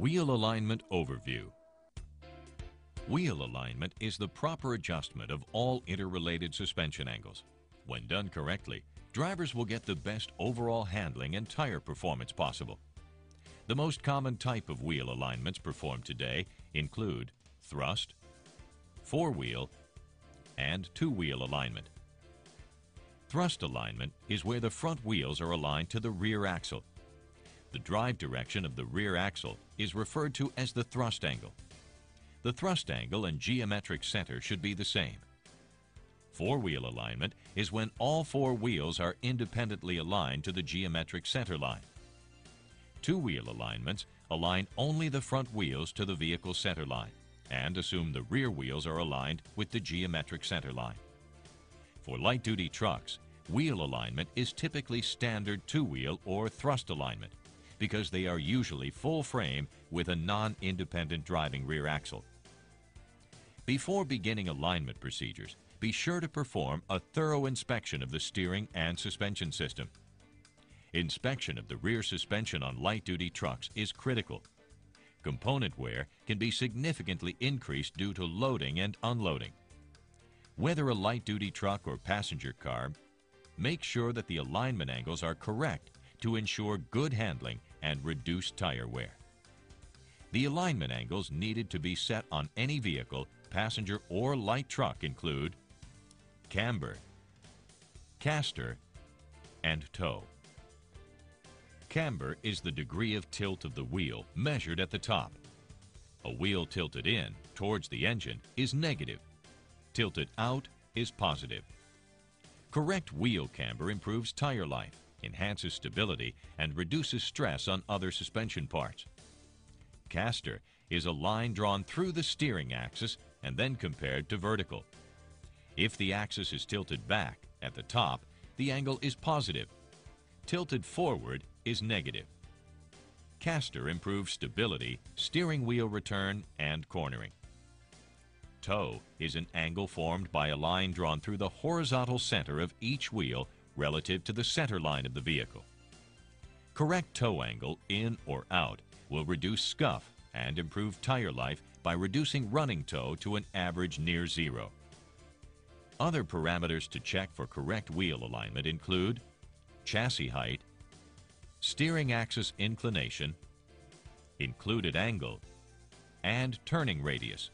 Wheel Alignment Overview Wheel alignment is the proper adjustment of all interrelated suspension angles. When done correctly, drivers will get the best overall handling and tire performance possible. The most common type of wheel alignments performed today include thrust, four-wheel, and two-wheel alignment. Thrust alignment is where the front wheels are aligned to the rear axle. The drive direction of the rear axle is referred to as the thrust angle. The thrust angle and geometric center should be the same. Four-wheel alignment is when all four wheels are independently aligned to the geometric center line. Two-wheel alignments align only the front wheels to the vehicle center line and assume the rear wheels are aligned with the geometric center line. For light-duty trucks, wheel alignment is typically standard two-wheel or thrust alignment because they are usually full frame with a non-independent driving rear axle. Before beginning alignment procedures, be sure to perform a thorough inspection of the steering and suspension system. Inspection of the rear suspension on light-duty trucks is critical. Component wear can be significantly increased due to loading and unloading. Whether a light-duty truck or passenger car, make sure that the alignment angles are correct to ensure good handling and reduce tire wear. The alignment angles needed to be set on any vehicle, passenger or light truck include camber, caster, and toe. Camber is the degree of tilt of the wheel measured at the top. A wheel tilted in towards the engine is negative. Tilted out is positive. Correct wheel camber improves tire life enhances stability, and reduces stress on other suspension parts. Caster is a line drawn through the steering axis and then compared to vertical. If the axis is tilted back at the top, the angle is positive. Tilted forward is negative. Caster improves stability, steering wheel return, and cornering. Toe is an angle formed by a line drawn through the horizontal center of each wheel relative to the center line of the vehicle. Correct toe angle in or out will reduce scuff and improve tire life by reducing running toe to an average near zero. Other parameters to check for correct wheel alignment include chassis height, steering axis inclination, included angle, and turning radius.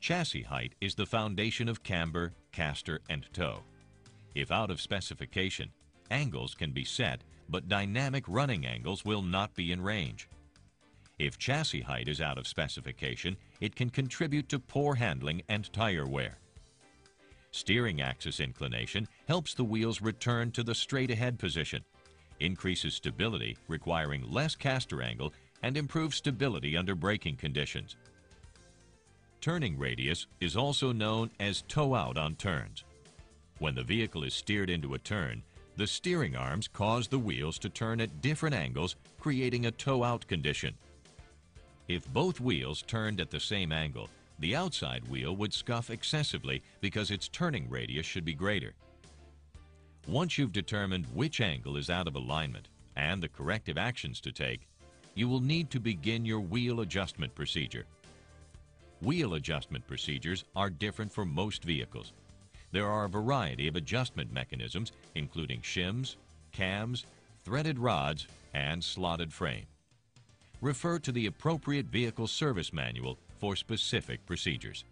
Chassis height is the foundation of camber, caster, and toe. If out of specification, angles can be set, but dynamic running angles will not be in range. If chassis height is out of specification, it can contribute to poor handling and tire wear. Steering axis inclination helps the wheels return to the straight-ahead position, increases stability requiring less caster angle, and improves stability under braking conditions. Turning radius is also known as toe out on turns. When the vehicle is steered into a turn, the steering arms cause the wheels to turn at different angles, creating a toe-out condition. If both wheels turned at the same angle, the outside wheel would scuff excessively because its turning radius should be greater. Once you've determined which angle is out of alignment and the corrective actions to take, you will need to begin your wheel adjustment procedure. Wheel adjustment procedures are different for most vehicles. There are a variety of adjustment mechanisms, including shims, cams, threaded rods, and slotted frame. Refer to the appropriate vehicle service manual for specific procedures.